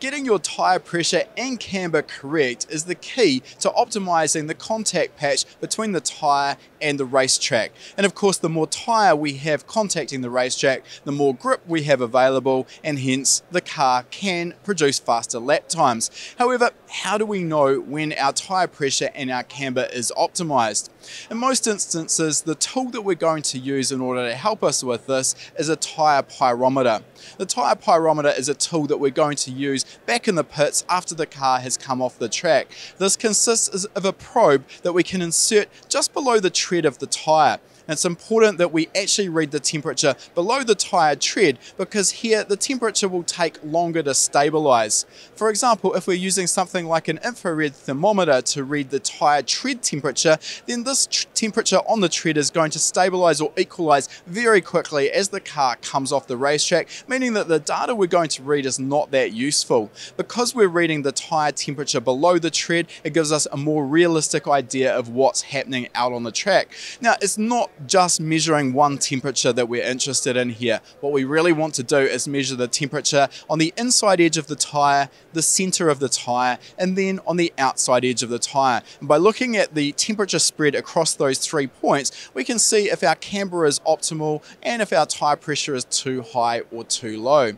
Getting your tyre pressure and camber correct is the key to optimizing the contact patch between the tyre and the racetrack. And of course, the more tyre we have contacting the racetrack, the more grip we have available, and hence the car can produce faster lap times. However, how do we know when our tyre pressure and our camber is optimized? In most instances, the tool that we're going to use in order to help us with this is a tyre pyrometer. The tyre pyrometer is a tool that we're going to use back in the pits after the car has come off the track. This consists of a probe that we can insert just below the tread of the tyre. It's important that we actually read the temperature below the tyre tread because here the temperature will take longer to stabilize. For example, if we're using something like an infrared thermometer to read the tyre tread temperature, then this temperature on the tread is going to stabilize or equalize very quickly as the car comes off the racetrack, meaning that the data we're going to read is not that useful. Because we're reading the tyre temperature below the tread, it gives us a more realistic idea of what's happening out on the track. Now, it's not just measuring one temperature that we're interested in here. What we really want to do is measure the temperature on the inside edge of the tyre, the center of the tyre, and then on the outside edge of the tyre. And by looking at the temperature spread across those three points, we can see if our camber is optimal and if our tyre pressure is too high or too low.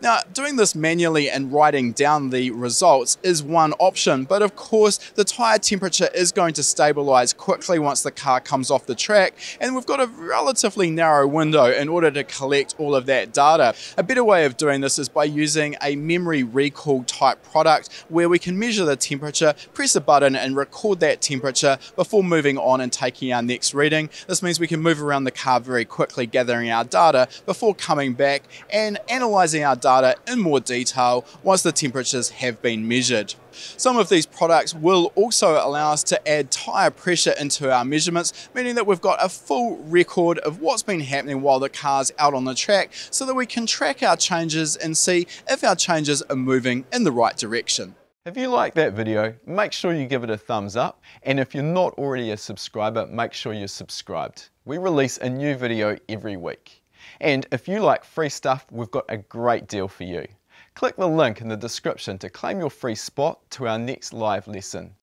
Now, doing this manually and writing down the results is one option, but of course, the tyre temperature is going to stabilize quickly once the car comes off the track, and we've got a relatively narrow window in order to collect all of that data. A better way of doing this is by using a memory recall type product where we can measure the temperature, press a button, and record that temperature before moving on and taking our next reading. This means we can move around the car very quickly, gathering our data before coming back and analyzing our data in more detail once the temperatures have been measured. Some of these products will also allow us to add tyre pressure into our measurements, meaning that we've got a full record of what's been happening while the car's out on the track so that we can track our changes and see if our changes are moving in the right direction. If you like that video, make sure you give it a thumbs up. And if you're not already a subscriber, make sure you're subscribed. We release a new video every week. And if you like free stuff, we've got a great deal for you. Click the link in the description to claim your free spot to our next live lesson.